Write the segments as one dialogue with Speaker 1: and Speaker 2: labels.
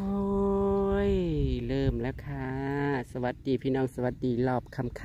Speaker 1: อ้ยเริ่มแล้วค่ะ สวัสดีพี่น้องสวัสดีรอบคำค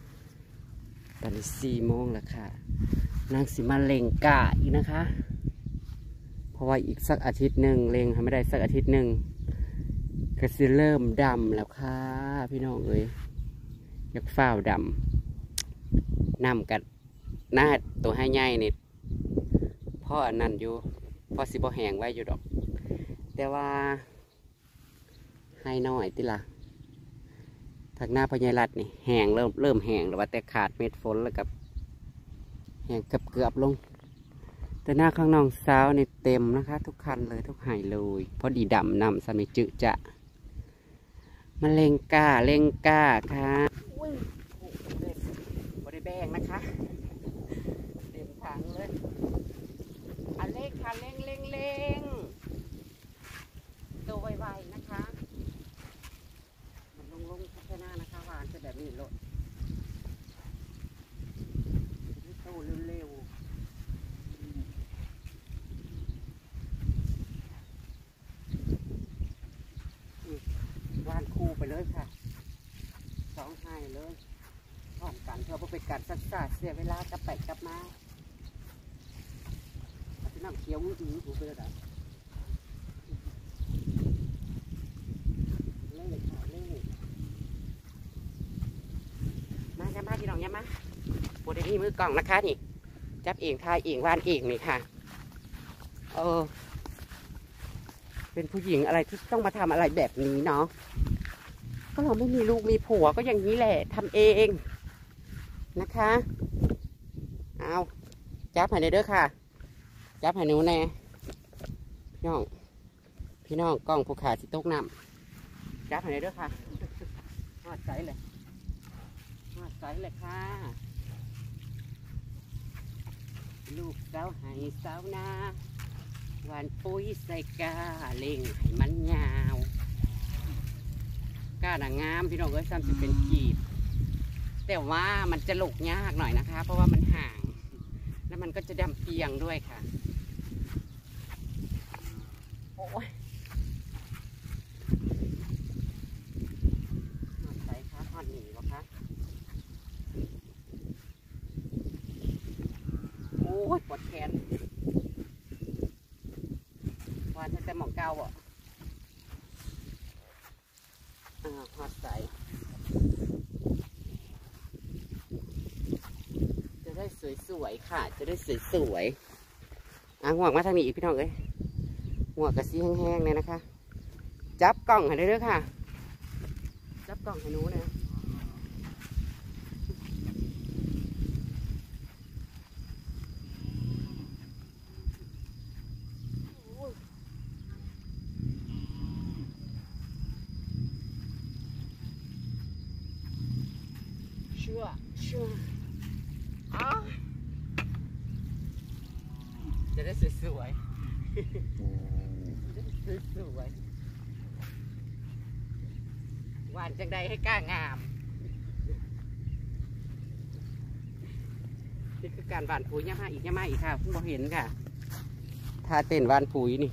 Speaker 1: ำตอนนี้สี่โมงแล้วค่ะ นางสิมาเลงกะอีกนะคะ เพราะว่าอีกสักอาทิตย์หนึ่งเลงให้ไม่ได้สักอาทิตย์หนึ่งก็สิเริ่มดำแล้วค่ะ พี่น้องเอ้ยอยากฝ้าวดำนำกันหน้าตัวให้ใหญ่นี่พ่ออันนั้นอยู่พ่อสิบ่แหงไว้อยู่ดอก แต่ว่า ให้น้อยติละทางหน้าพญายรัดนี่แห้งเริ่มเริ่มแห้งแล้วว่าแต่ขาดเม็ดฝนแล้วกับแห้งเกือบเกือบๆลง แต่หน้าข้างนองสาวนี่เต็มนะคะ ทุกคันเลยทุกไห่เลยเพราะดีดำนำสมิจึจะมาเล็งก้าเล็งก้าค่ะอุ้ยโอ้โหเด็ดบริแบงนะคะเต็มถังเลยอันเล็กค่ะเล็งเล็งเล็ง วไวๆนะคะ มันลงลงพัฒนานะคะหวานจะแบบนี้โลดโตเร็วๆหวานคู่ไปเลยค่ะ สองให้เลยพร้อมกันเพื่อบ่ไปกัดสักษาเสียเวลากลับไปกลับมาน้ำเขียวมือถือถูกไปแล้วอะ เล่ค่ะเล่มา จ้ามาพี่ยมาโบเดนี่มือกล่องนะคะนี่ จับเองทายเองวานเองนี่ค่ะ เออ เป็นผู้หญิงอะไรที่ต้องมาทำอะไรแบบนี้เนาะ ก็เราไม่มีลูกมีผัวก็อย่างนี้แหละทำเองนะคะ เอาจับให้หน่อยเด้อค่ะ จับให้หนูแน่พี่น้อง พี่น้องกล้องผู้ขาสิตกน้ำจับให้หน่อยเด้อค่ะหอดใจเลย หอดใจเลยค่ะ ลูกสาวให้สาวนาหวานปุ๋ยใส่กาเล่งให้มันยาวกาหนังงามพี่น้องเอ้ยซ้ำสิเป็นกีบ แต่ว่ามันจะหลกยากหน่อยนะคะ เพราะว่ามันห่าง แล้วมันก็จะดำเปียงด้วยค่ะ โอ้ย หอดใส่คะหอดหนีวะคะโอ้ยปวดแขนว่าจะจะหมองเก้าอะอ่าหอดใสจะได้สวยๆค่ะ จะได้สวยๆอะห่วงมาทางนี้อีกพี่น้องเอ้ยห่วกระซีแห้งๆเลยนะคะ จับกล่องให้ได้ด้วยค่ะ จับกล่องให้หนูนะ เชื่อเชื่ออ้าวจะได้สวยๆจะได้สวยๆหวานจังใดให้กล้างาม นี่คือการหวานปุ๋ยย่ามาอีกย่ามาอีกค่ะเพิ่งมาเห็นค่ะทาเต้นหวานปุ๋ยนี่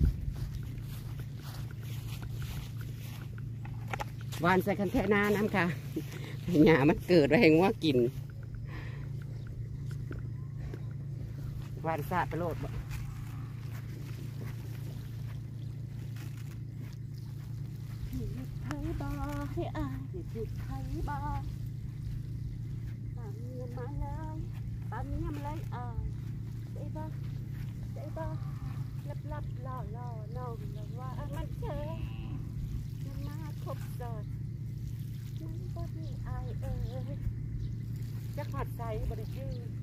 Speaker 1: หวานใส่คันแทนาน้ำค่ะ หญ้ามันเกิดไว้ให้งัวกินวานสาไปโลดบ่
Speaker 2: ไทยบาให้อายผิดไทยบาตามเมียมาเลยตามเมียมาเลยอายได้บ่ได้บ่ลับลับล่อล่อนองล้วว่ามันเจอมาคบสอด บ่มีอายเอ่ย
Speaker 1: จะขาดใจบริยืน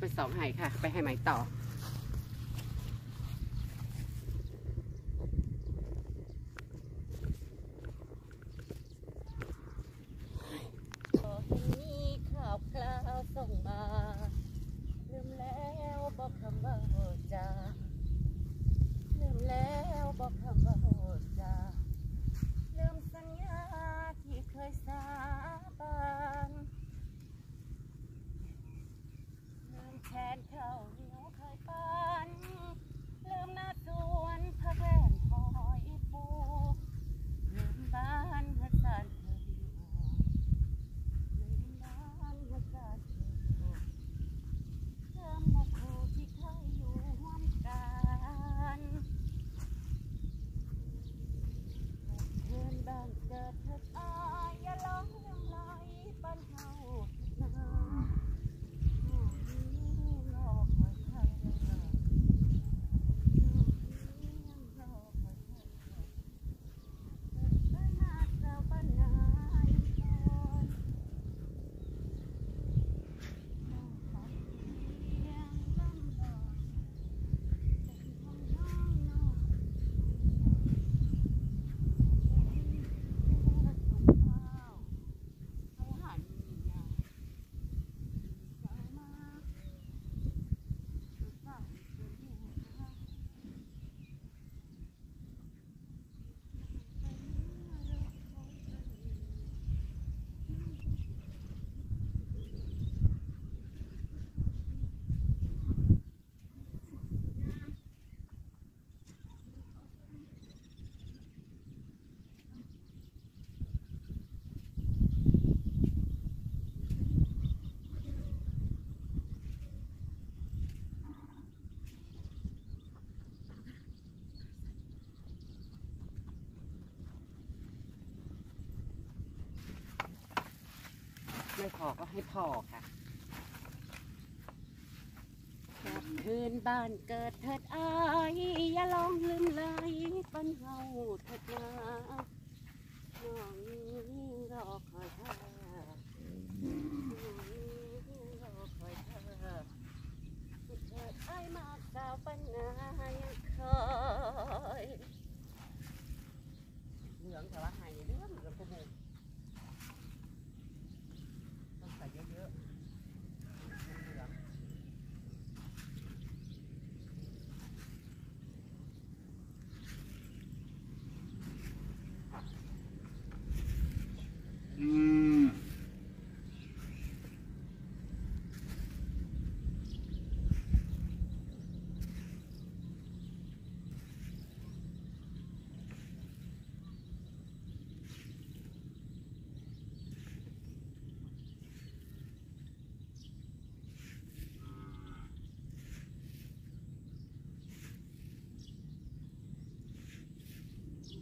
Speaker 2: ไป
Speaker 1: สองไห่ค่ะ ไปให้
Speaker 2: ใหม่ต่อ
Speaker 1: ไม่พอก็ให้พอค่ะกลับคืนบ้านเกิดเถิดอายอย่าลองลืมเลยปันเฮาเถิดนาน้องรอคอยเธอน้องรอคอยเธอเถิดอายมาสาวปัญนายังคอยเหลืองแต่ว่าหายในเรื่องเหลืองกระมูก ต้องใส่เยอะๆมันเหลือง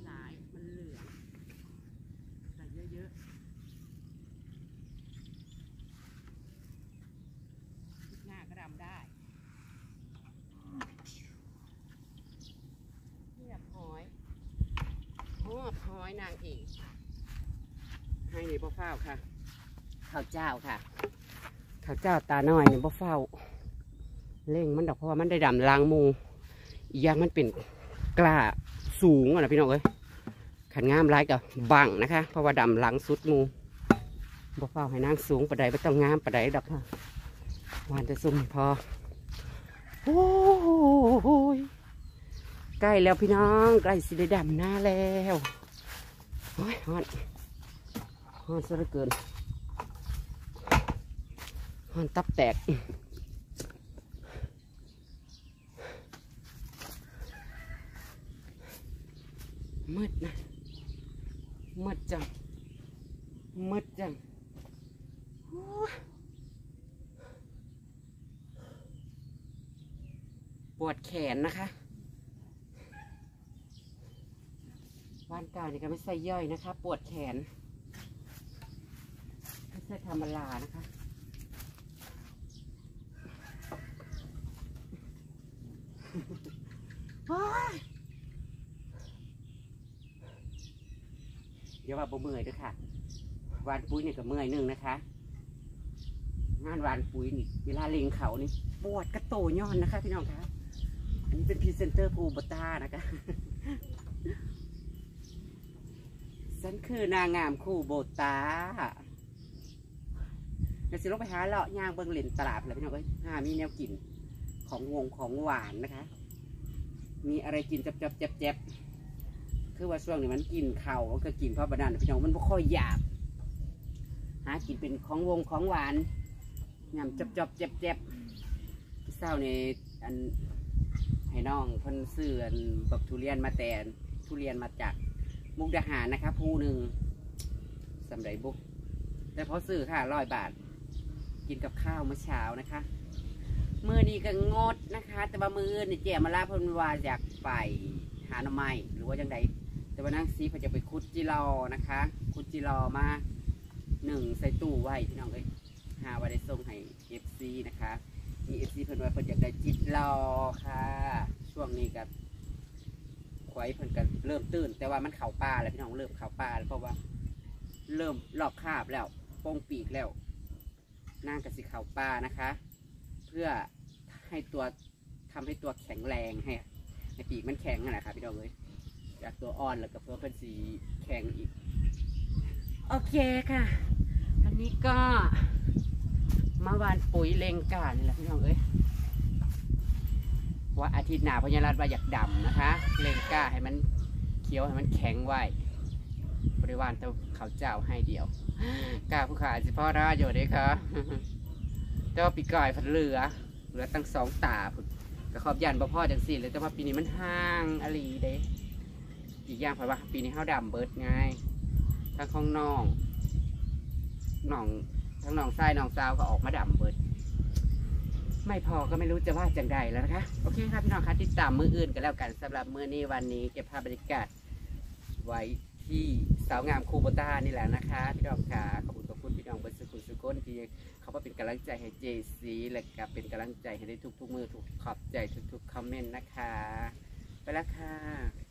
Speaker 1: หลาย มันเหลือง ใส่เยอะๆพริกหน้าก็ดำได้เรียบหอยหอบหอย นางเอกให้นี่บ่เฝ้าค่ะ ข้าวเจ้าค่ะ ข้าวเจ้าตาน้อยเนี่ยบ่เฝ้า เล่งมันดอกเพราะว่ามันได้ดำลางหมูอีกอย่างมันเป็นกล้าสูงอะนะพี่น้องเอ้ยขันงามร้ายกับบังนะคะ เพราะว่าดำหลังสุดหมูบ่เฝ้าให้นางสูงปะไดไม่ต้องงามปะไดดอกค่ะวานจะซุ่มพอโอ้โหยใกล้แล้วพี่น้องใกล้สิได้ดำหน้าแล้ว โอ้ยฮอนฮอนซะเหลือเกินฮอนตับแตกมืดนะมืดจังมืดจังปวดแขนนะคะ ว่านเก่านี่ก็ไม่ใส่ย่อยนะคะ ปวดแขน ไม่ใช่ธรรมดานะคะเดี๋ยวว่าบ่เมื่อยด้วยค่ะหว่านปุ๋ยเนี่ยก็เมื่อยหนึงนะคะ งานหว่านปุ๋ยนี่เวลาเลงเขานี่ปวดกระโตย้อนนะคะ พี่น้องคะอันนี้เป็นพรีเซนเตอร์ภูโบต้านะคะ ฉันคือนางงามคู่โบตาเดี๋ยวสิลงไปหาเลาะย่างเบิงเหลินตลาดเลยพี่น้องเอ้ยหามีแนวกินของวงของหวานนะคะ มีอะไรกินจับจับๆแจบคือว่าช่วงนี้มันกินเข่าก็กินเพราะบานานพี่น้องมันบ่ค่อยอยากหากินเป็นของวงของหวานยำจับจับๆแจบแจบๆที่เศร้าในอันให้น้องเพิ่นซื้ออันบักทุเรียนมาแต่นทุเรียนมาจาก มุกดาหารนะคะภูหนึ่งสำหรับบุกแต่พอซื้อค่ะร้อยบาท กินกับข้าวเมื่อเช้านะคะมือนี้ก็งดนะคะ แต่ว่ามืออื่นนี่เจมาลาเพิ่นวาอยากไปหาหน่อไม้หรือว่าจังใดแต่ว่านั่งซีเพิ่นจะไปคุดจิรอนะคะ คุดจิรอมาหนึ่งใส่ตู้ไว้พี่น้องเอ้ยหาไว้ได้ส่งให้เอฟซีนะคะ มี FC เพิ่นว่าเพิ่นอยากได้จิรอค่ะ ช่วงนี้กับ ควายเพิ่นก็เริ่มตื่น แต่ว่ามันเข่าป่าแล้วพี่น้องเริ่มเข่าป่าแล้วเพราะว่า เริ่มรอบคาบแล้วโป้งปีกแล้วนางกระสิเข่าป่านะคะ เพื่อให้ตัวทำให้ตัวแข็งแรงให้ให้ปีกมันแข็งนั่นแหละครับพี่น้องเลยจากตัวอ่อนแล้วก็เพิ่มเป็นสีแข็งอีก โอเคค่ะ อันนี้ก็มาหวานปุ๋ยเลงกานี่แหละพี่น้องเอ้ย ว่าอาทิตย์หน้าพญารัตว่าอยากดำนะคะเลงกล้าให้มันเคี้ยวให้มันแข็งไว้บริวารเจ้าเขาเจ้าให้เดียวกล้าผู้ขายสิพ่อราอยู่เด้ค่ะแต่ว่าปีกายผัดเหลือเหลือตั้งสองตาพุ่นก็ขอบยันบ่พ่อจังสี่เลยแต่ว่าปีนี้มันห่างอลีเด้อีกอย่างเพราะว่าปีนี้เขาดำเบิดไงทั้งของน้องน้องทั้งน้องชายน้องสาวก็ออกมาดำเบิด ไม่พอก็ไม่รู้จะว่าจังใดแล้วนะคะ โอเคครับพี่น้องคะติดตามมืออื่นกันแล้วกันสำหรับมือนี้วันนี้เก็บภาพบรรยากาศไว้ที่สาวงามคูโบต้านี่แหละนะคะพี่น้องค่ะขอบคุณขอบคุณพี่น้องเบนสุขุนสุขนที่เขาเป็นกำลังใจให้เจซีและก็เป็นกำลังใจให้ได้ทุกๆมือทุกขอบใจทุกๆคอมเมนต์นะคะ ไปแล้วค่ะ